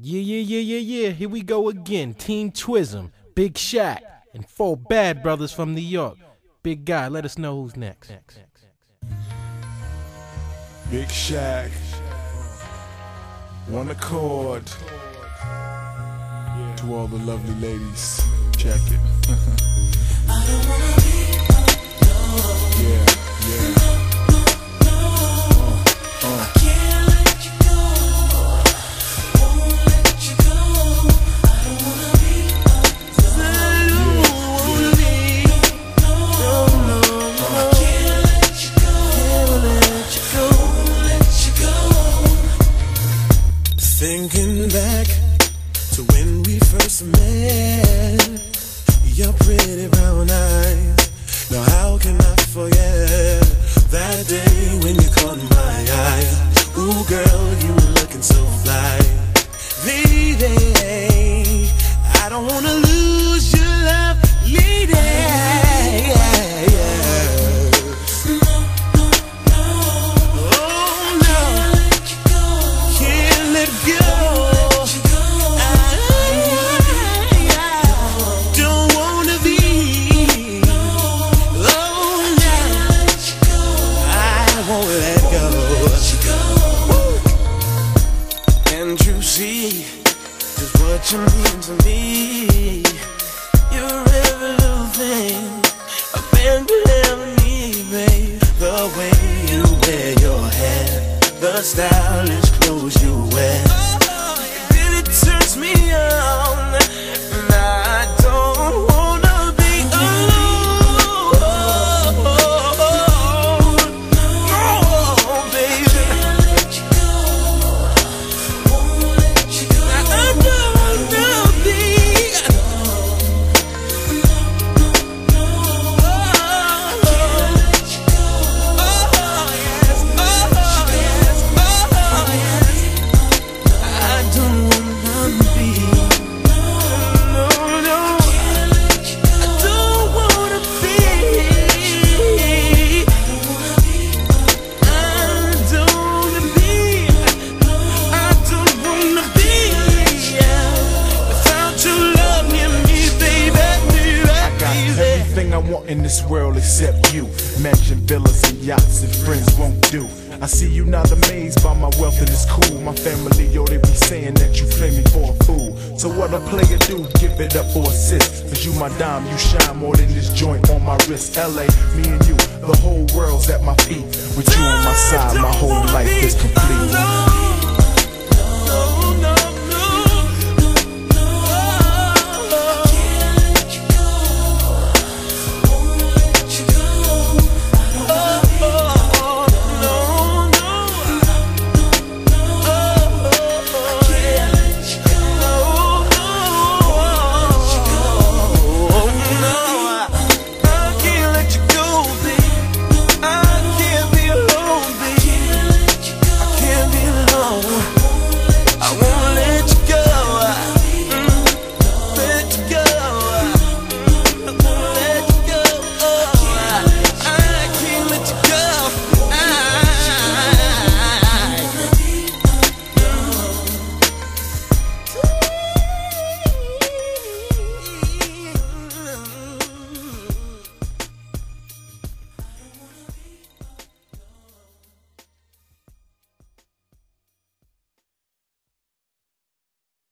Yeah, yeah, yeah, yeah, yeah. Here we go again. Team Twism, Big Shaq, and four bad brothers from New York. Big guy, let us know who's next. Big Shaq. One accord. To all the lovely ladies. Check it. Thinking back to when we first met, your pretty brown eyes. Now how can I forget that day when you caught my eye? Ooh, girl, you were looking so fly. See just what you mean to me? You're everything I've been believing me, babe. The way you wear your hair, the stylish clothes you wear, want in this world except you. Mansion villas and yachts and friends won't do. I see you not amazed by my wealth and it's cool. My family, yo, they be saying that you play me for a fool. So what a player do, give it up for assist. Cause you my dime, you shine more than this joint on my wrist. LA, me and you, the whole world's at my feet. With you on my side, my whole life is complete.